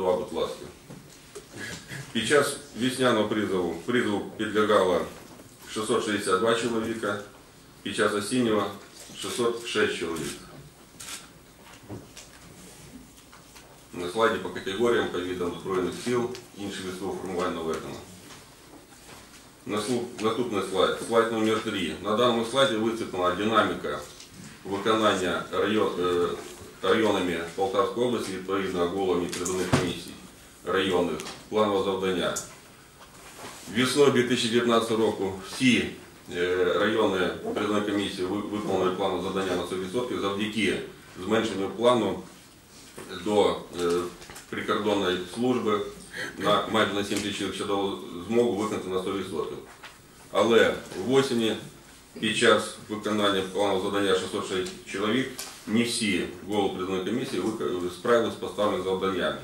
Два, будь ласка. Під час весняного призову призову підлягало 662 чоловіка, під час осіннього 606 чоловік. На слайді по категоріям, по видам Збройних сил, інші військові формування наведено. Наслу- Наступний слайд, слайд номер 3. На даному слайді висвітлена динаміка виконання район, е, районами Полтавської області відповідно головами призовних комісій районних планового завдання. Весною 2019 року всі е, райони призовної комісії ви- виконали план завдання на 100% завдяки зменшенню плану до е, прикордонної служби на майже на 7 тисяч чоловік ще дало змогу виконати на 100%. Але в осені під час виконання плану завдання 606 чоловік не всі голови призовної комісії вика- справились з поставленими завданнями.